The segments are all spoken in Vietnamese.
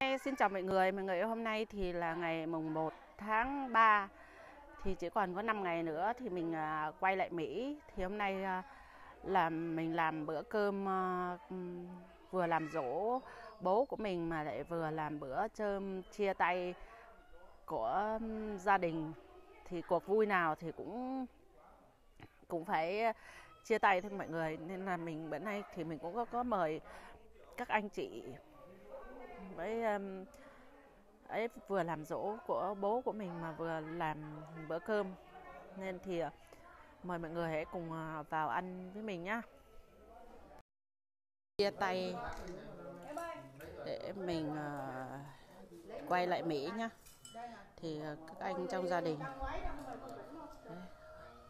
Xin chào mọi người, mọi người hôm nay thì là ngày mùng 1 tháng 3 thì chỉ còn có 5 ngày nữa thì mình à, quay lại Mỹ. Thì hôm nay à, là mình làm bữa cơm à, vừa làm dỗ bố của mình mà lại vừa làm bữa cơm chia tay của gia đình. Thì cuộc vui nào thì cũng cũng phải chia tay thôi mọi người. Nên là mình bữa nay thì mình cũng có, có mời các anh chị với um, ấy vừa làm dỗ của bố của mình mà vừa làm bữa cơm nên thì ờ, mời mọi người hãy cùng ờ, vào ăn với mình nhá chia tay để mình uh, quay lại Mỹ nhá thì các anh trong gia đình Đấy.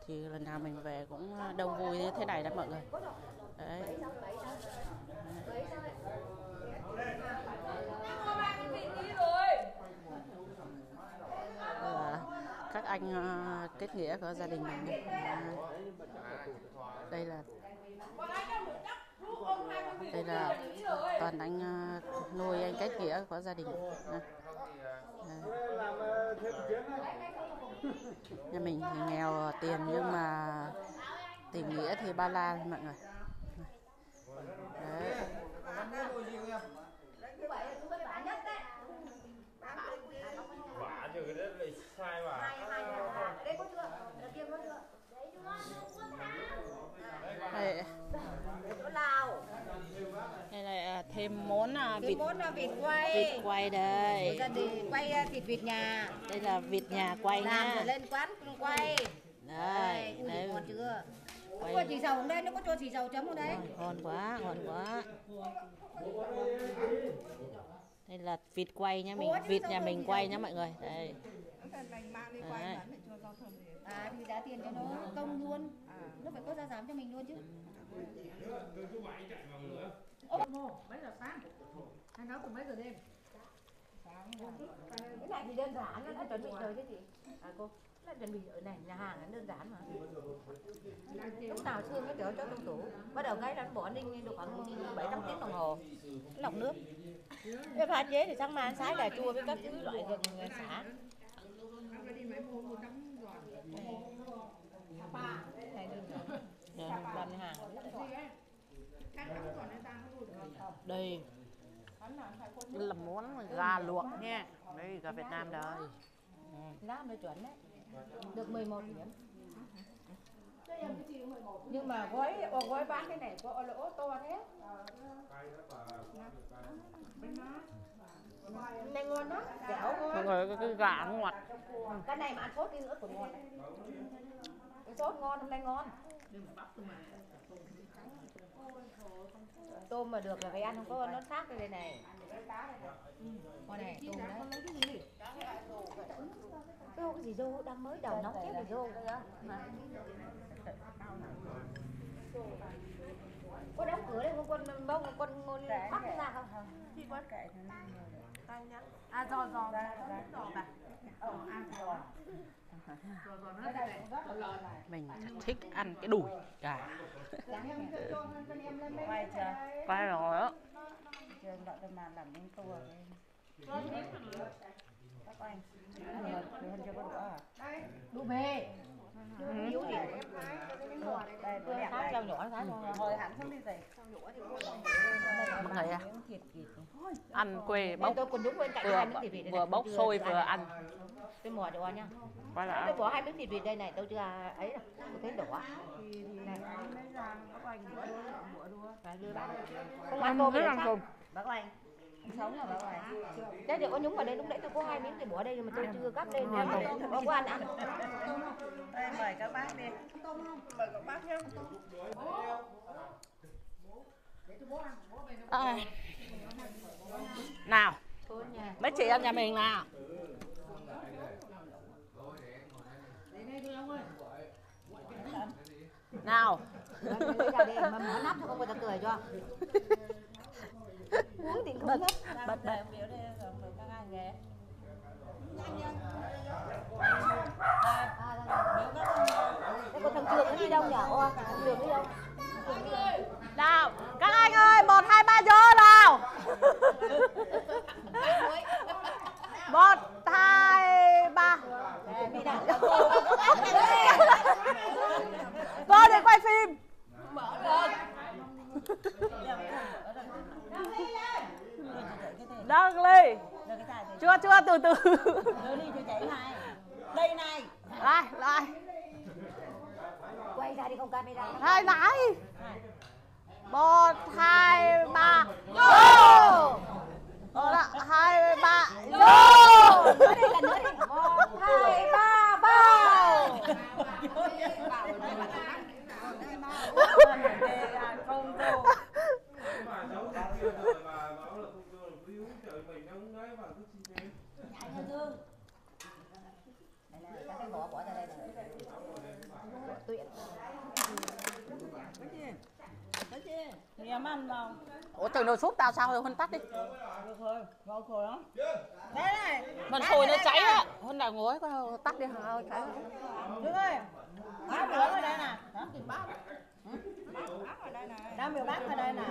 thì lần nào mình về cũng đông vui như thế này đó mọi người Đấy. Đấy. các anh ờ, kết nghĩa của gia đình mình đây là đây là toàn anh ờ, nuôi anh kết nghĩa của gia đình à. nhà mình thì nghèo tiền nhưng mà tình nghĩa thì ba la mọi người Đấy. Vả chứ cái đấy sai mà. Thêm món à, vịt món là vịt quay. vịt quay đây Gia đình quay à, thịt vịt nhà. đây là vịt nhà quay Làm nha rồi lên quán quay. đây Ui, đây ngon chưa? Quay. chỉ dầu ở đây, nó có cho chỉ dầu chấm ở đây. ngon quá ngon quá đây là vịt quay nhá mình vịt nhà mình quay nhá mọi người đây Đấy. À thì giá tiền cho nó công luôn. Nó phải có giá giảm cho mình luôn chứ. Mấy giờ sáng hay nấu từ mấy giờ đêm Cái này thì đơn giản, nó đã chuẩn bị rồi chứ gì. À cô, nó chuẩn bị ở này, nhà hàng nó đơn giản mà. Lúc nào xương cái kiểu cho trong tủ. Bắt đầu cái là nó bỏ ninh được khoảng 7 8 tiếng đồng hồ. Nó lọc nước. Cái pha chế thì sáng mai ăn sáng là chua với các thứ loại gần xả. Này đơn giản. Đây, Làm nhà hàng. Đây đây là món gà luộc nha đây gà Việt Nam đây Nam nó chuẩn đấy. Được 11 điểm. Nhưng mà gói gói bán cái này có lỗ to thế. Này ngon đó, dẻo mọi ngon. người cái, cái gà ngọt Cái này mà ăn sốt đi nữa còn ngon đấy. Cái sốt ngon hôm nay ngon. Tôm mà được là phải ăn không có nó khác đây này. Con này tôm đấy. Cái gì rô đang mới đầu nóng chết thì rô. Có đóng cửa đây không con bông con con bắt ra không? khi quát kệ tăng nhá à giò giò giò bà ờ giò đây mình thích ăn cái đùi gà quay rồi á. Trường tôi mà làm những tour các anh được hơn à. Yếu gì? đây đũa đẹp Thái đây rau nhỏ thái thôi. hồi hẳn xuống đi rồi mọi người à ăn quê bốc tôi còn đúng bên cạnh vừa hai miếng thịt vịt đây vừa này. bốc Tôi sôi chưa vừa ăn Tôi mò cho nha. Tôi bỏ hai miếng thịt vịt đây này, tôi chưa ấy đâu. Tôi thấy đỏ. thì thì này lấy ra các anh đưa bác. Không ăn tôm rất thì ăn cùng Bác anh. Sống là bảo anh Đấy thì có nhúng vào đây lúc nãy tôi có hai miếng thì bỏ đây mà tôi chưa cắt lên. Có có ăn ăn. đây mời các bác đi mời các bác nhé à. nào mấy chị em nhà mình nào nào mở nắp cho không người ta cười cho. muốn thì không mất bật bật biểu đi rồi các anh ghé Thế còn thằng Trường nó đi đâu nhở Ô, thằng Trường đi đâu? Nào, các anh ơi, 1, 2, 3 vô nào. 1, 2, 3 Cô để quay phim. Mở lên Chưa chưa từ từ. Rồi đi cho chảy này. Đây này. Lại lại Quay ra đi không camera. Lại lại Một, hai, ba. Go Một, hai, ba. Go Nói đây lần nữa đi Một, hai, ba, vào không đâu mà giấu ra kia rồi bà bảo là không cho là view trời mày mà thương Đây các cái bỏ ra đây này Tuyệt ăn? Ủa từ nồi súp tao sao rồi Huân tắt đi Được thôi, ngon khổ lắm. Đây này. Mình sùi nó cháy á Huân nào ngồi có tắt đi hả Được rồi. Biểu ở đây nè. Đó, thì bác. Đang biểu bác ở đây nè.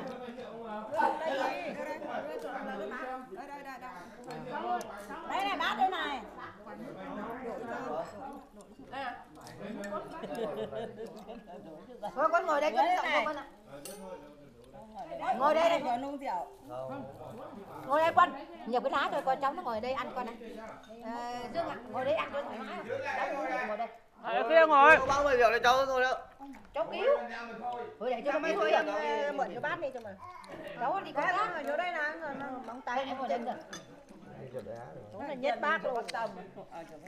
Đây này bác đây này. Thôi con ngồi đây, chọn này. con ạ Ngồi đây này Rồi nung rượu. Ngồi đây con Nhiều cái lá thôi, con cháu nó ngồi đây ăn con này Ờ, Dương ạ, ngồi đây ăn cho thoải mái Cháu ngồi đây Ở kia ngồi bao bao giờ để cháu thôi đó. Cháu cứu Thôi để cho mấy thôi mượn cái bát đi cho mà. Cháu đi Cái khác ở chỗ đây rồi nó móng tay Em đây kìa Đúng là nhất bác luôn.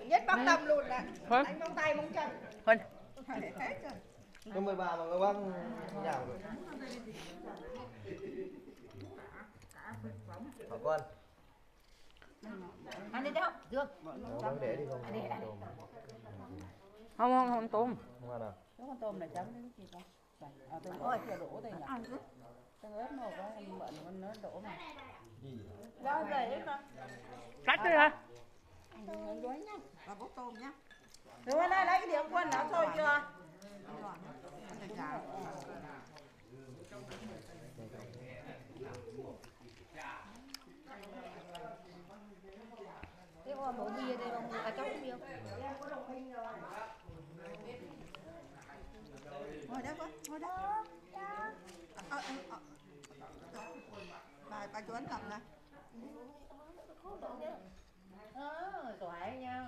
Nhất bác tâm luôn nè. Huân Đánh móng tay móng chân. Rồi. có 13 mà các bác nhào rồi Hỏi con. Ăn đi cháu, Dương bác để đi không? Ăn đi, ăn đi. Không không không tôm không ăn à con tôm này chấm cái gì con? À, tôm ơi, kia đổ đây nhỉ? Tôm ớt một cái mượn con nó đổ mà. Rau dày hết con. Cắt đi hả Và bốc tôm nhá. Rồi đây lấy cái điểm quân đó thôi chưa? Thế có đổ bia đây không? Cả cháu uống bia không? Ngồi đây con, ngồi đây. Ờ, ờ, ờ. Bà, bà chú ấn cầm này. Ờ, giỏi nha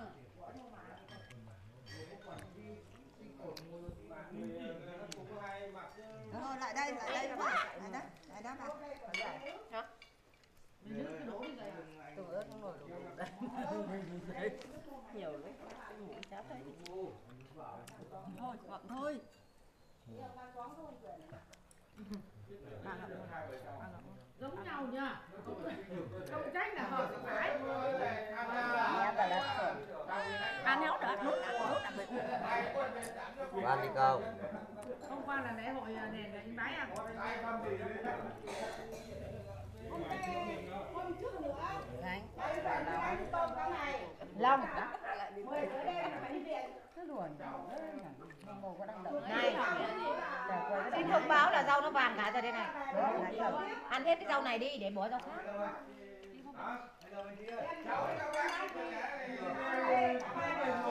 Rồi lại đây, lại đây bà. Lại đây, lại đó bà. Tôm ớt nó ngồi đổ Nhiều đấy. Chát đấy. Thôi, gọn thôi. giống nhau nha. Không trách là họ phải. Ăn héo được, đặt được Có ăn đi không hôm qua là lễ hội à, đèn là in bái à Long Cái đùa nhỉ? Không ngồi có đang đợi. Này. Chả quay cái Xin thông báo là rau nó vàng cả rồi đây này. Ăn hết cái rau này đi để bỏ rau khác.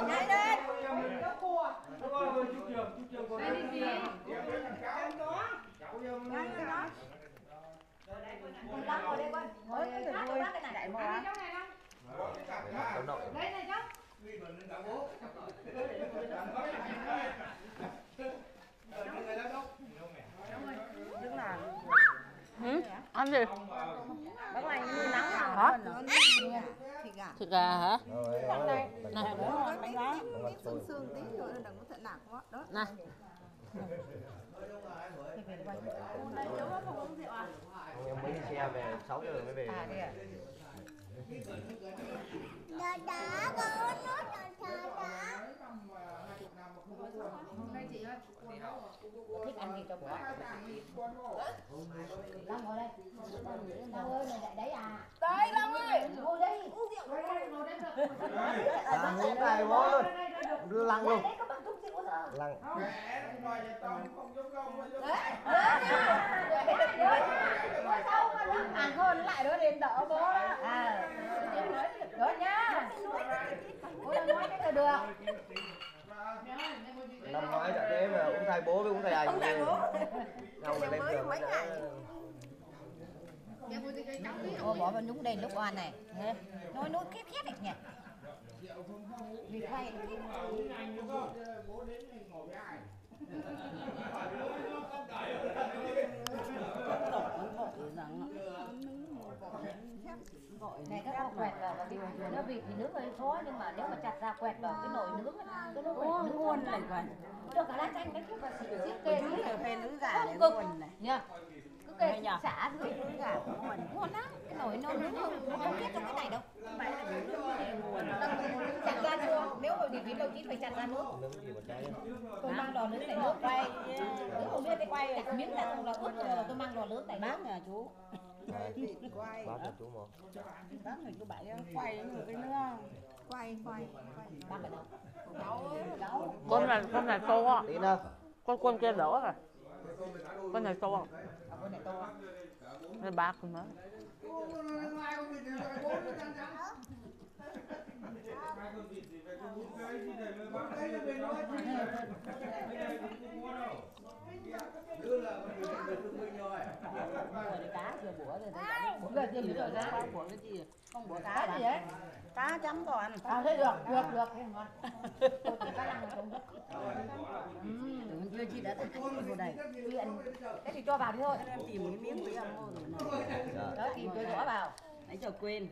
Nhanh lên. đây đi chị Long ngồi đây con Ngồi sát cho bác cái này đi chỗ này đâu cháu nội đây này cháu Đứng là ừ? Ăn gì bác này như nắng. Hả? Thịt gà. Hả Này. Này có. Đó. Em mới đi xe về 6 giờ mới về À đây à Thích ăn gì cho quá Long ngồi đây Long ơi, mày lại đấy à Đây Long ơi. Ngồi đây À, những Ngồi đây, ngồi đây luôn Đấy có bằng thuốc rượu rồi Lăng À hơn lại đó đến đỡ bố đó À Đó nhá Bố đang nói cái là được Năm ngoái chả thế mà uống thai bố với uống thai anh Uống thai bố. Nhau lên giường mấy đã- ngày. Ô, bỏ vào nhúng đèn lúc oan này. Thế. nói nói khét khét này nhỉ. Vì quay này các con quẹt vào và bị nó bị thì nướng hơi khó nhưng mà nếu mà chặt ra quẹt vào cái nồi nướng ấy, cái nó quẹt nướng nguồn này còn được cả lá chanh đấy cứ vào xịt kê chứ là này phê lưới gà này cực. nguồn này. Nha. Cứ kê xả lưới gà nguồn nguồn lắm. Cái nồi nó nướng không không biết trong cái này đâu. Chặt ra chưa? Nếu mà vịt đầu chín phải chặt ra nước. Mà tôi mang đò nướng này nước. Quay. Nếu không biết quay. Chặt miếng là không là ướt rồi tôi mang đò nướng này bác nhà chú Quay. Bác cho chú một bác này chú bảy quay một cái nữa quay quay bác ở đâu? Cháu con này con này to nữa. Con con kia đỡ rồi. Con này to bên này to này bạc con nữa. Hai con vịt thì phải có bốn cái gì này mới bán cái bên đó cái này cũng không mua đâu cá vừa bủa rồi bủa rồi chưa rồi ra của cái gì? Không của cá cá gì đấy cá chấm còn. À thế được được được không ngon. Cá lăng không được chưa chi đã thả vào đây Chuyện. thế thì cho vào đi thôi. Em tìm cái miếng với em mua rồi. Này dạ. Đó tìm tôi rõ vào. Nãy giờ quên.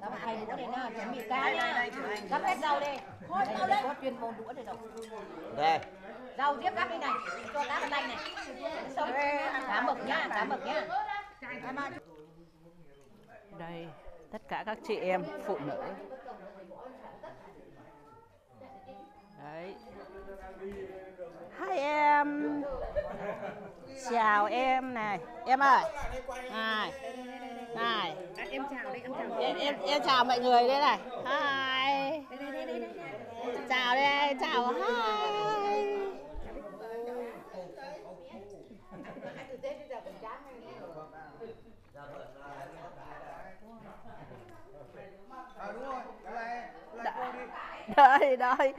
Các bạn hay đũa đây nha chuẩn bị cá nha. gắp hết rau đi. Thôi đây có chuyên môn đũa đây rồi đây rau tiếp gắp đi này cho cá vào tay này. Xong cá mực nhá cá mực nhá. Đây tất cả các chị em phụ nữ. Đấy. Hai em. Chào em này. Em ơi. Này. Này. Em chào đi em chào em em em chào mọi người đây này. Hai. Chào đây chào. Hai à đúng rồi lại lại cô đi. Đây đây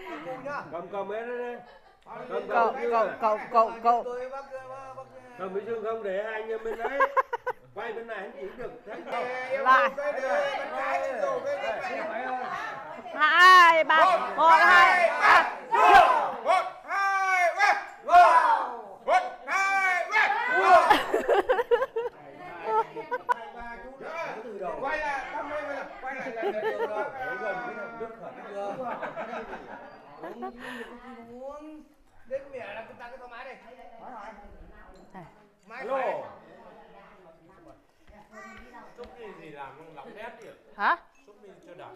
cầm cầm hết đấy đi cầm cậu cậu cậu cậu cậu. Tôi bác bác bác cầm cái dương không để hai anh em bên đấy. Quay bên này anh chỉ được thấy không lại cái cái cái cái hai ba một hai ba một hai ba wow một hai ba wow quay lại tăm đây bây giờ quay lại được rồi gần cái đức khẩn chưa uống đến mẹ là chúng ta cái thoải mái đây Đây. mai Alo. phải xúc gì gì làm lỏng nét đi hả? Xúc đi chưa đập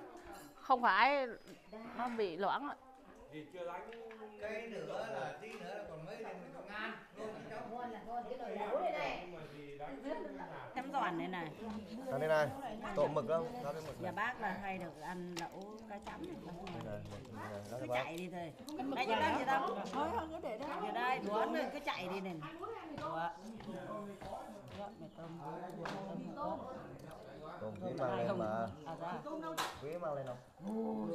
không phải nó bị loãng ạ. Thì chưa đánh cái nữa là tí nữa là còn mấy đêm mình còn ngàn luôn cháu ngon là ngon cái nồi đũa đây này. Chấm giòn này. Này Ăn đây này, trộn mực không? Rau cái mực nhà bác là hay được ăn lẩu cá chấm này, rau cứ chạy đi thôi. Đây cho đây chị đâu thôi thôi cứ để đây giờ đây muốn cứ chạy đi này Ủa. Dạ, mẹ tôm. Tôm. Một Còn quý mang lên mà. à Quý mang lên không?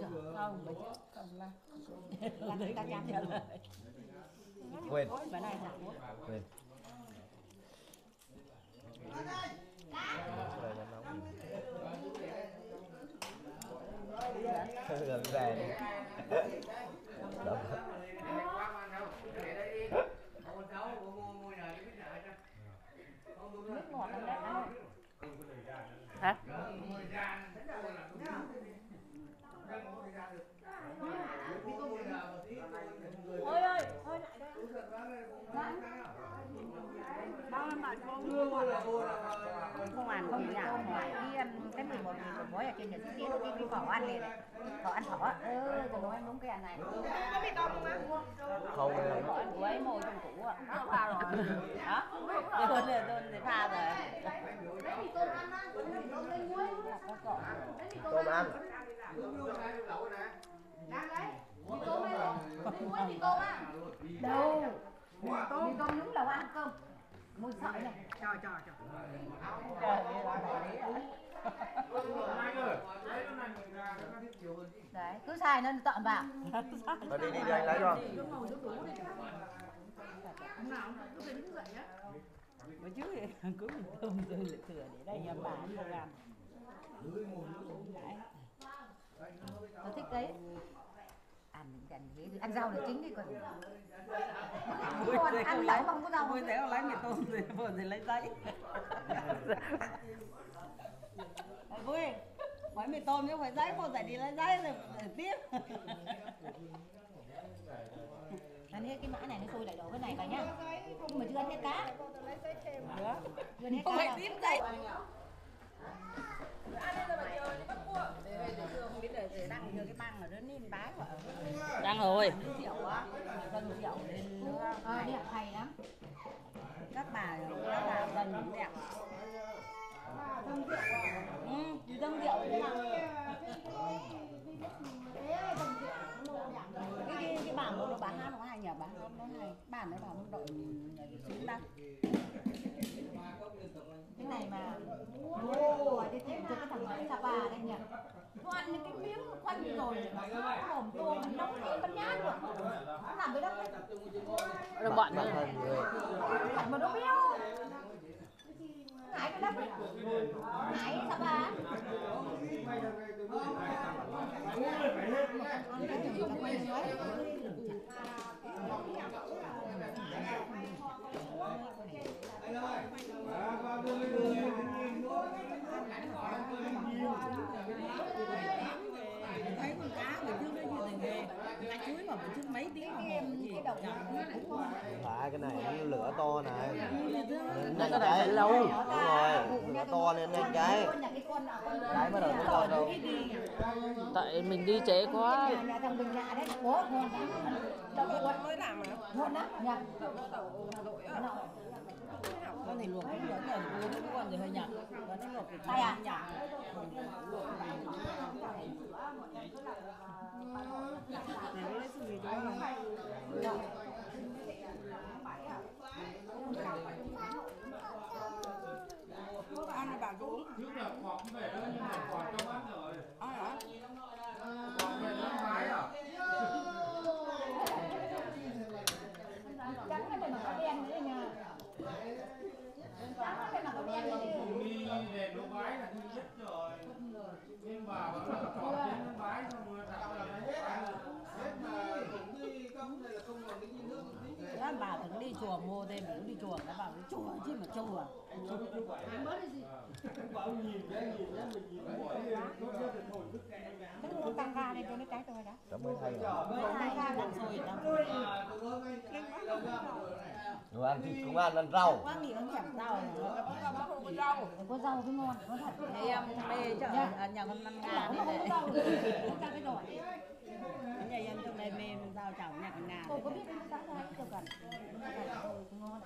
Dạ, không phải chứ không là làm cá chấm trả lời Quên, bữa nay dạ quên. Là. Gần về đi. Đập. nước ngọt lắm đấy ăn hả ôi ơi thôi lại đây không ăn không không nhà ngoài đi ăn cái mười một nghìn của mối ở trên nhà đi nó đi đi ăn này này phở ăn phở ừ rồi nó ăn đúng cái ăn này Không đây không phở ăn ấy mồi trong cũ ạ nó pha rồi hả đơn là đơn thì pha rồi tôm ăn. đâu mì tôm nhúng lẩu ăn cơm mùi sợi này trời trời trời đấy cứ xài nó tợn vào. Mà đi đi đi anh lấy cho. bữa trước thì cứ mình tôm dư lại thừa để đây nhà bà không làm. Đấy. Tôi thích đấy ăn gần thế thì ăn rau là chính đi còn còn ăn lẩu không có rau. Vui thế lấy mì tôm rồi vừa thì lấy giấy. Đấy, Vui. Mấy mì tôm chứ phải giấy một phải đi lấy giấy rồi tiếp. Ăn hết cái mã này nó sôi lại đổ cái này vào nhá. Nhưng mà chưa ăn hết cá. Chưa ăn hết cá đâu. tiếp giấy không biết là để đăng cái băng ở đó nên bái vợ Đang rồi. rượu á. Dân rượu lên ờ đẹp hay lắm. Các bà các bà dân cũng đẹp. Ừ dân rượu đấy mà cái cái cái bản nó bán hát nó hay nhỉ? Bán nó hay bản nó bảo nó đội xuống đăng cái này mà mua đi tìm cho cái thằng ở Sapa đây nhỉ ăn những cái miếng khoanh rồi hổm tôm nó nóng lên bánh nhát nó làm cái đó đấy. Rồi bọn nữa. Mà nó béo. Ngại cái đó đấy. Ngại Sapa thấy con cá bữa trước nó như thành nghề cá chuối mà bữa trước mấy tiếng đồng hồ gì? cái đầu chậm nó lại ngon phải cái này nó lửa to này. Nó có thể phải lâu. đúng rồi. lửa to nên nên cái. cháy bắt đầu nó giọt đâu. Tại mình đi trễ quá. nhà thằng bình nhà đấy bố ngon lắm đâu có quên mới làm mà ngon lắm. Nhà con thì luộc cũng lớn rồi cô với con thì hơi nhạt. Và nó luộc thì Tay à? nhạt này nó lấy ăn uống Trước là quạt về đó nhưng mà còn trong mắt rồi. ai hả Quạt về nó mái à? trắng cái mà có đen nữa nha trắng cái mà có đen nữa Đi đèn nó mái là thứ nhất rồi. Nhưng mà bảo là quạt trên nó mái xong rồi đặt là nó hết. Hết mà cũng đi không này là không còn cái gì nước tí. đó bà thằng đi chùa mua thêm cũng đi chùa nó bảo chùa chứ mà chùa. Cái nó tăng ca đây cho nó trái tôi đó. Cảm ơn thầy tăng ca đặt rồi đồ ăn thịt cũng ăn ăn rau. Quá nghỉ ăn chẩm rau. Có rau với ngon có thật. Thế em mê chợ à, nhà con năm ngàn. Không có rau thì cho cái rồi nhà em trong đây mê rau chảo nhà con ngàn tôi có biết cái rau này tôi cần. Ngon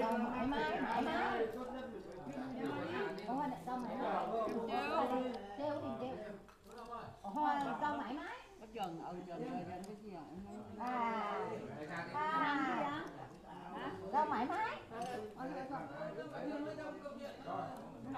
rau mãi mãi mãi mãi hoa này rau mãi mãi treo tìm treo hoa rau mãi mãi có trường ở trường trường cái gì ạ à à rau mãi mãi Hai đứa mình gái nó không? Nó chặt kèo ra. Đấy là phạt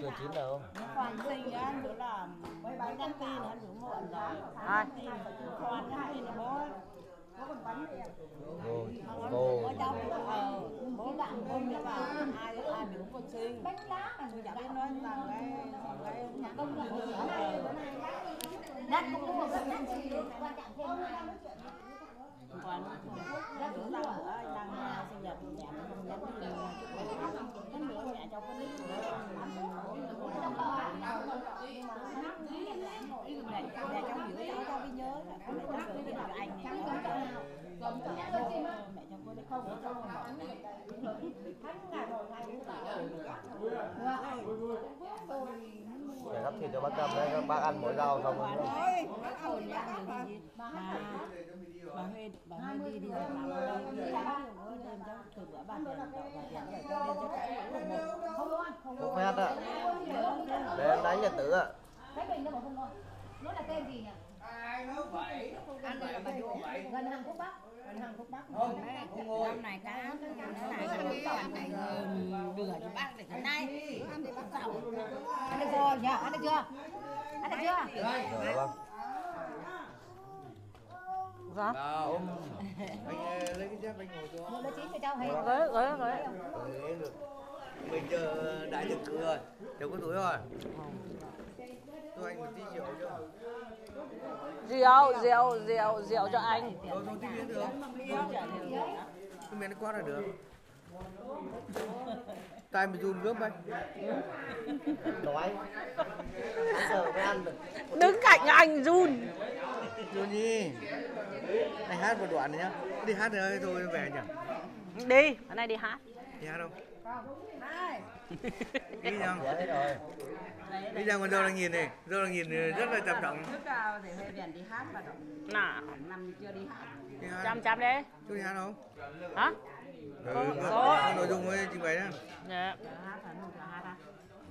chưa chín đâu quan sinh á nữa là mấy bảy năm tin nữa nữa muộn rồi Ai? tin quan cái hay là bố có còn bánh cô cô có cháu ờ bố bạn bố mẹ bà ai ai cũng con xin bánh lá mà người biết nói là cái cái nhà công là Đất cũng có một cái đất gì quan trọng thêm còn rất nữa tao ở đang sinh nhật nhà mình nhắn tin để gấp thịt cho bác cầm đấy bác ăn mỗi rau xong rồi bà bà Huê bà Huê đi đi rồi làm ở đâu cháu nhiều nữa đem cháu từ bữa bà tiền đậu bà tiền để cho đem cho uống một không luôn không một phép ạ để em đánh nhật tử ạ Cái bình nó bảo không ngon Nó là tên gì nhỉ? ai nó vậy ăn đây là bà vậy Gần hàng Phúc Bắc gần hàng thuốc bắc không năm này cá cái này cái toàn này đưa cho bác để cái này ăn thì bác giàu Ăn được rồi nhỉ? Ăn được chưa? Ăn được chưa? Rồi vâng Dạ. đâu anh ờ, lấy cái dép anh ngồi cho. Một đứa chín cho cháu hay. Còn thế được. Mình chờ đại được cử rồi. Đều có tuổi rồi. Tôi anh một tí rượu cho. Rượu, rượu, rượu, rượu cho anh. rồi rồi tí miếng được. Cái miếng nó quá là được. Tay mà run gớm anh. Giờ mới ăn được. Đứng cạnh anh run. run đi anh hát một đoạn này nhá. Đi hát rồi thôi về nhỉ? Đi, hôm nay đi hát. đi hát không đi nhá. đi ra còn dâu đang nhìn này? Dâu đang nhìn rất là trầm trọng nào thì Huê Viễn đi hát mà Nào, năm chưa đi hát. Đi hát. Chăm chăm đi. chú đi hát không Hả? ừ, Có- nội dung với trình bày đó Dạ.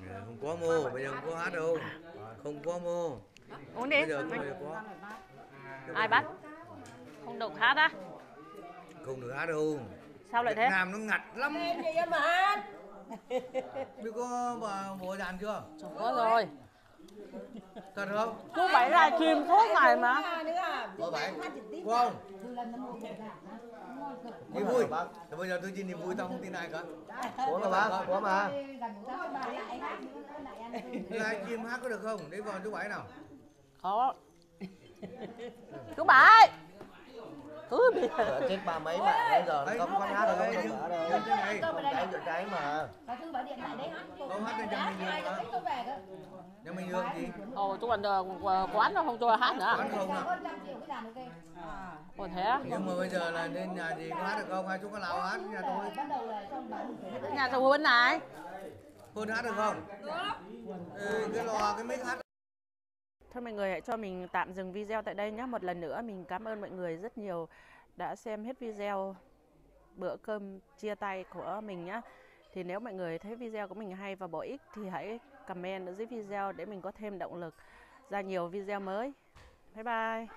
Dạ, không có mô bây giờ không có hát đâu. Không có mô. Uống đi. bây giờ không có. Ai bắt? Không được hát á? không được hát đâu. Sao lại Việt thế? Nam nó ngặt lắm. Em gì mà hát. Biết có bà bộ đàn chưa? Có rồi. thật không? Cứ phải ra chim suốt ngày mà. tiếp có không? Niềm vui. Thì bây giờ tôi xin niềm vui tao không tin ai cả. Có mà bác có mà. Live stream hát có được không? Đi vào thứ bảy nào. Khó. Cứ bảy. Chết ba mấy bạn bây giờ Đấy, không con hát được đấy, không được đấy, đấy, đâu. cháy chữa cháy mà. Bà Thư bảo điện lại đấy hát Không hát lên trong mình được cho mà. tôi nhà mình hương gì Ồ, chú còn ờ, quán nó không cho hát nữa. quán không nào cái. Ok Ồ thế nhưng mà bây giờ là lên nhà gì có hát được không? Hai chúng có lào hát nhà tôi. Nhà thằng bên này. hơn hát được không? Ừ, cái lò cái mic hát. Thôi mọi người hãy cho mình tạm dừng video tại đây nhé. Một lần nữa mình cảm ơn mọi người rất nhiều đã xem hết video bữa cơm chia tay của mình nhé. Thì nếu mọi người thấy video của mình hay và bổ ích thì hãy comment ở dưới video để mình có thêm động lực ra nhiều video mới. Bye bye.